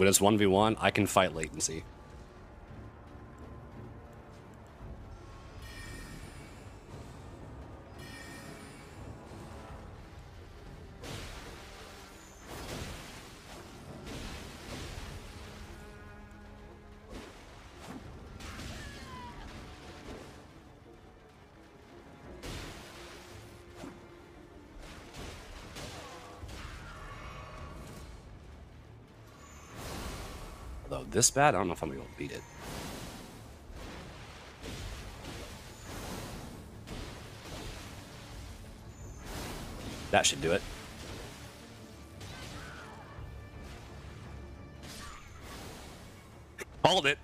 When it's 1v1, I can fight latency. though. This bad, I don't know if I'm going to beat it. That should do it. Called it.